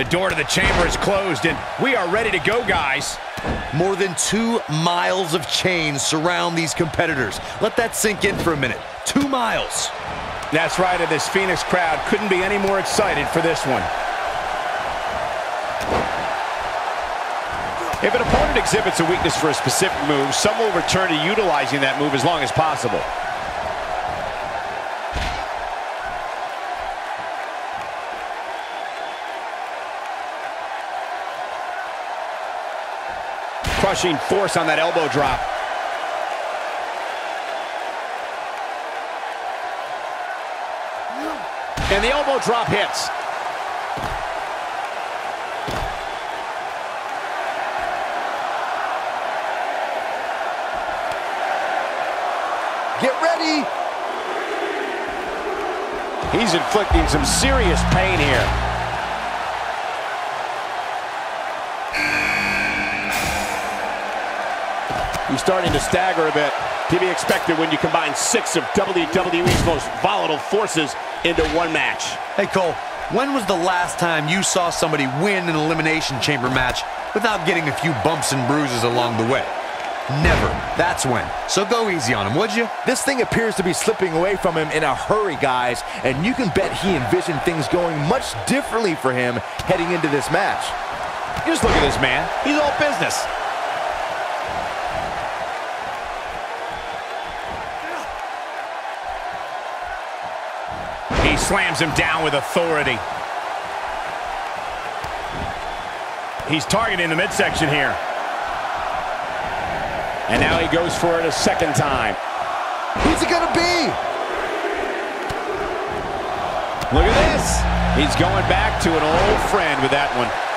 The door to the chamber is closed, and we are ready to go, guys. More than two miles of chains surround these competitors. Let that sink in for a minute. Two miles. That's right, and this Phoenix crowd couldn't be any more excited for this one. If an opponent exhibits a weakness for a specific move, some will return to utilizing that move as long as possible. Crushing force on that elbow drop. And the elbow drop hits. Get ready. He's inflicting some serious pain here. He's starting to stagger a bit. To be expected when you combine six of WWE's most volatile forces into one match. Hey, Cole, when was the last time you saw somebody win an Elimination Chamber match without getting a few bumps and bruises along the way? Never. That's when. So go easy on him, would you? This thing appears to be slipping away from him in a hurry, guys, and you can bet he envisioned things going much differently for him heading into this match. Just look at this man. He's all business. Slams him down with authority. He's targeting the midsection here. And now he goes for it a second time. Who's it gonna be? Look at this. He's going back to an old friend with that one.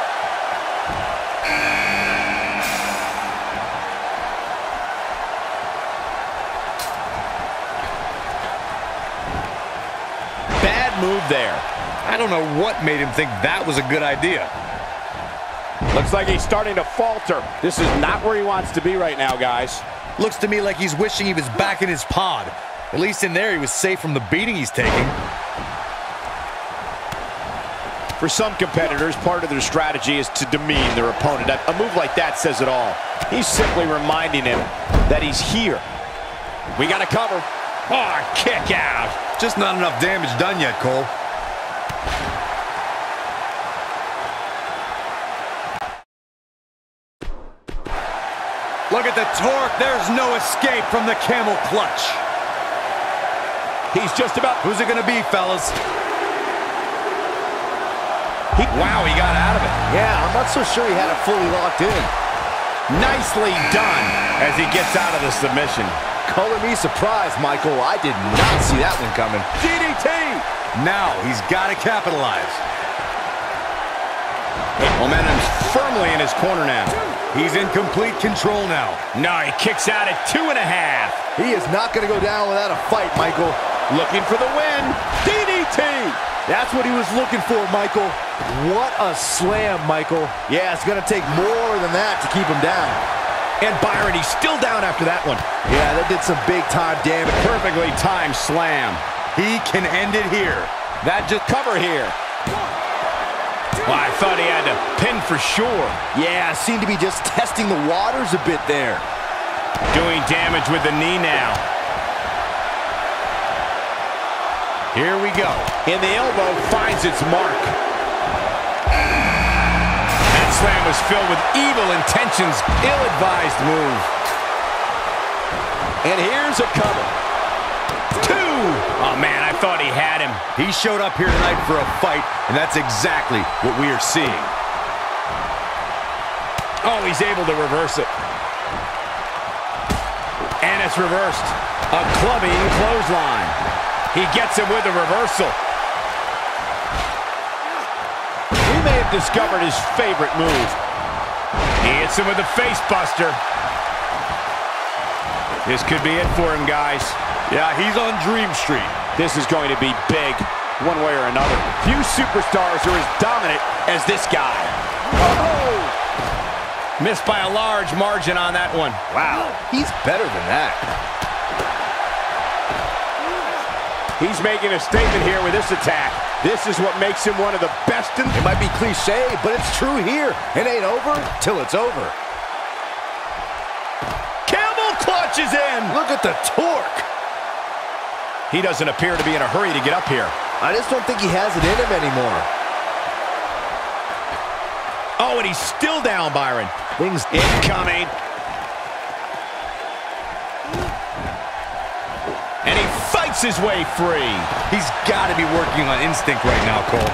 There. I don't know what made him think that was a good idea. Looks like he's starting to falter. This is not where he wants to be right now, guys. Looks to me like he's wishing he was back in his pod. At least in there he was safe from the beating he's taking. For some competitors, part of their strategy is to demean their opponent. A move like that says it all. He's simply reminding him that he's here. We got to cover. Oh, kick out. Just not enough damage done yet, Cole. Look at the torque. There's no escape from the camel clutch. He's just about... Who's it going to be, fellas? He, wow, he got out of it. Yeah, I'm not so sure he had it fully locked in. Nicely done as he gets out of the submission. Color me surprised, Michael. I did not see that one coming. DDT! Now he's got to capitalize. Momentum's firmly in his corner now. He's in complete control now. No, he kicks out at two and a half. He is not going to go down without a fight, Michael. Looking for the win. DDT! That's what he was looking for, Michael. What a slam, Michael. Yeah, it's going to take more than that to keep him down. And Byron, he's still down after that one. Yeah, that did some big-time damage. Perfectly timed slam. He can end it here. That just cover here. Well, I thought he had to pin for sure. Yeah, seemed to be just testing the waters a bit there. Doing damage with the knee now. Here we go. And the elbow finds its mark. Slam was filled with evil intentions. Ill-advised move. And here's a cover. Two! Oh, man, I thought he had him. He showed up here tonight for a fight, and that's exactly what we are seeing. Oh, he's able to reverse it. And it's reversed. A clubbing clothesline. He gets him with a reversal. May have discovered his favorite move. He hits him with a face buster. This could be it for him, guys. Yeah, he's on Dream Street. This is going to be big, one way or another. Few superstars are as dominant as this guy. Oh! Missed by a large margin on that one. Wow, he's better than that. He's making a statement here with this attack. This is what makes him one of the best in... It might be cliche, but it's true here. It ain't over till it's over. Camel clutches in. Look at the torque. He doesn't appear to be in a hurry to get up here. I just don't think he has it in him anymore. Oh, and he's still down, Byron. Things Incoming. His way free. He's got to be working on instinct right now, Cole.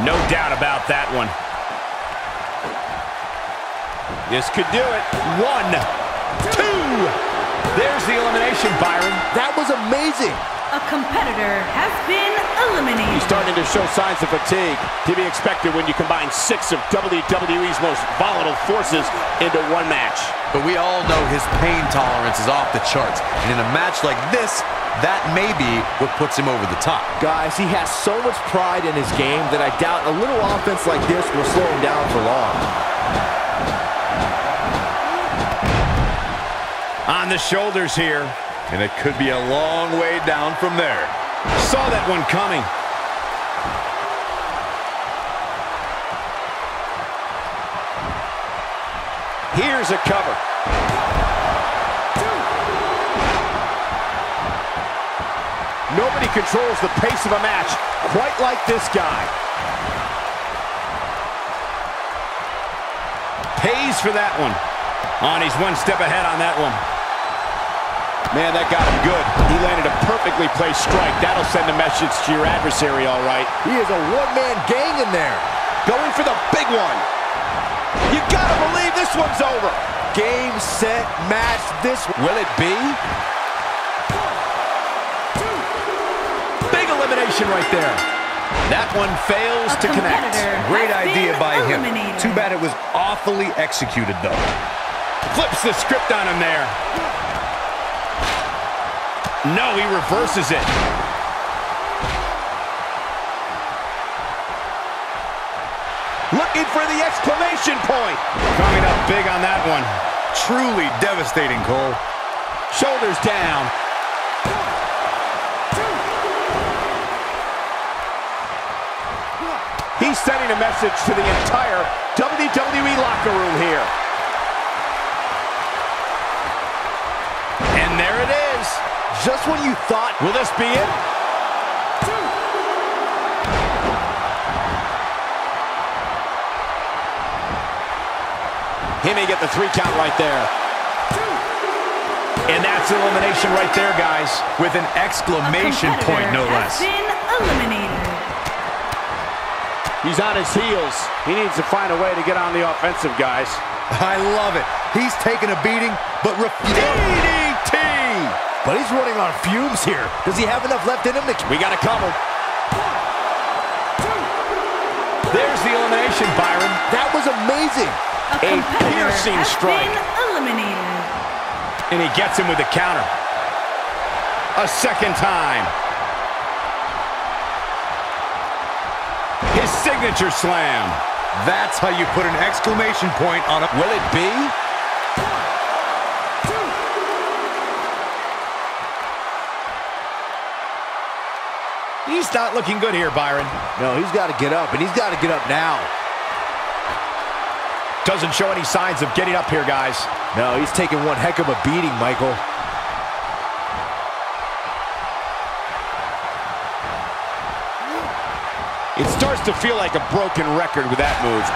No doubt about that one. This could do it. One, two. There's the elimination, Byron. That was amazing. A competitor has been eliminated. He's starting to show signs of fatigue. To be expected when you combine six of WWE's most volatile forces into one match. But we all know his pain tolerance is off the charts. And in a match like this, that may be what puts him over the top. Guys, he has so much pride in his game that I doubt a little offense like this will slow him down for long. On the shoulders here. And it could be a long way down from there. Saw that one coming. Here's a cover. Nobody controls the pace of a match quite like this guy. Pays for that one. On, he's one step ahead on that one. Man, that got him good. He landed a perfectly placed strike. That'll send a message to your adversary, all right. He is a one-man gang in there. Going for the big one. You gotta believe this one's over. Game, set, match. This Will it be? Big elimination right there. That one fails A to connect. Great idea been by him. Too bad it was awfully executed, though. Flips the script on him there. No, he reverses it. Looking for the exclamation point. Coming up big on that one. Truly devastating, Cole. Shoulders down. He's sending a message to the entire WWE locker room here. Just when you thought Will this be it? He may get the three count right there. And that's elimination right there, guys. With an exclamation point, no less. been eliminated. He's on his heels. He needs to find a way to get on the offensive, guys. I love it. He's taking a beating, but refusing. But he's running on fumes here. Does he have enough left in him to... We got to cover. There's the elimination, Byron. That was amazing. A A piercing strike. eliminated. And he gets him with the counter. A second time. His signature slam. That's how you put an exclamation point on a... Will it be? He's not looking good here, Byron. No, he's got to get up, and he's got to get up now. Doesn't show any signs of getting up here, guys. No, he's taking one heck of a beating, Michael. It starts to feel like a broken record with that move.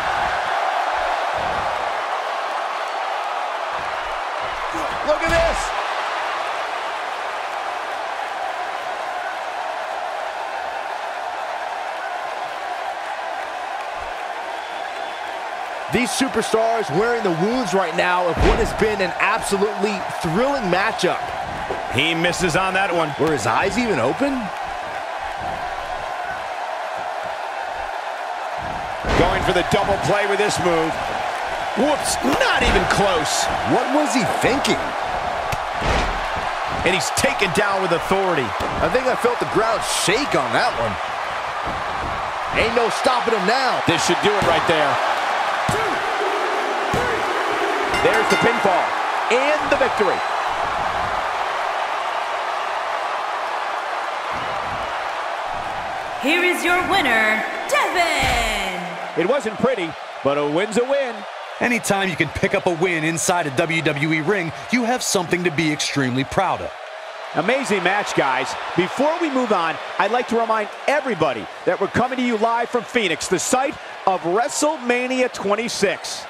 Look at this. These superstars wearing the wounds right now of what has been an absolutely thrilling matchup. He misses on that one. Were his eyes even open? Going for the double play with this move. Whoops, not even close. What was he thinking? And he's taken down with authority. I think I felt the ground shake on that one. Ain't no stopping him now. This should do it right there. There's the pinfall and the victory. Here is your winner, Devin. It wasn't pretty, but a win's a win. Anytime you can pick up a win inside a WWE ring, you have something to be extremely proud of. Amazing match, guys. Before we move on, I'd like to remind everybody that we're coming to you live from Phoenix, the site of WrestleMania 26.